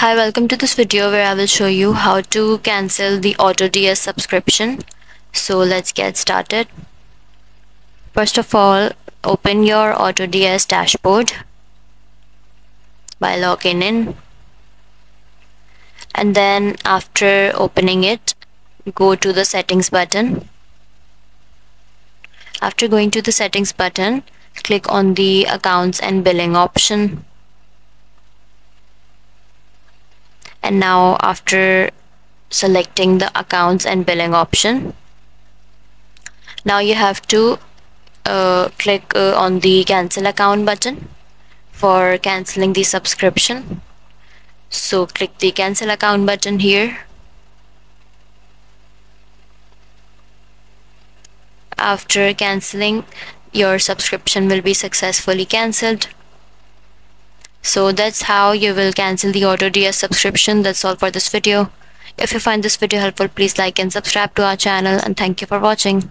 Hi, welcome to this video where I will show you how to cancel the AutoDS subscription. So let's get started. First of all, open your AutoDS dashboard by logging in. And then after opening it, go to the settings button. After going to the settings button, click on the accounts and billing option and now after selecting the accounts and billing option now you have to uh, click uh, on the cancel account button for canceling the subscription. So click the cancel account button here. After canceling your subscription will be successfully cancelled so that's how you will cancel the AutoDS subscription. That's all for this video. If you find this video helpful, please like and subscribe to our channel and thank you for watching.